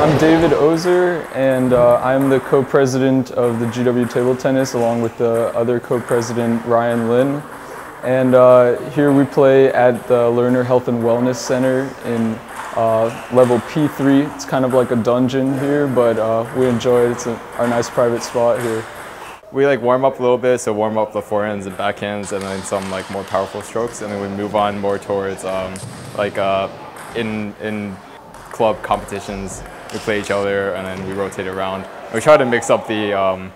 David Ozer, and uh, I'm the co-president of the GW Table Tennis, along with the other co-president Ryan Lin. And uh, here we play at the Lerner Health and Wellness Center in uh, level P3. It's kind of like a dungeon here, but uh, we enjoy it. It's a, our nice private spot here. We like warm up a little bit, so warm up the forehands and backhands, and then some like more powerful strokes, and then we move on more towards um, like uh, in in club competitions. We play each other, and then we rotate around. We try to mix up the um,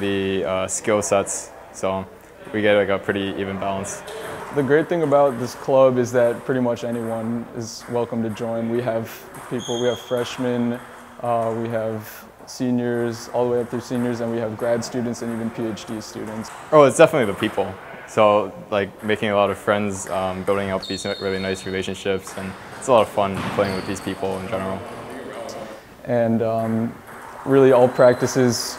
the uh, skill sets, so we get like a pretty even balance. The great thing about this club is that pretty much anyone is welcome to join. We have people, we have freshmen, uh, we have seniors, all the way up through seniors, and we have grad students and even PhD students. Oh, it's definitely the people. So like making a lot of friends, um, building up these really nice relationships, and it's a lot of fun playing with these people in general. And um, really all practices,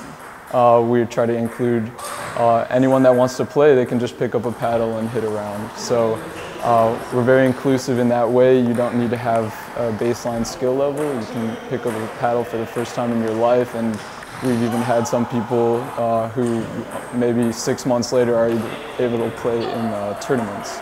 uh, we try to include uh, anyone that wants to play, they can just pick up a paddle and hit around. So uh, we're very inclusive in that way. You don't need to have a baseline skill level. You can pick up a paddle for the first time in your life and We've even had some people uh, who maybe six months later are able to play in uh, tournaments.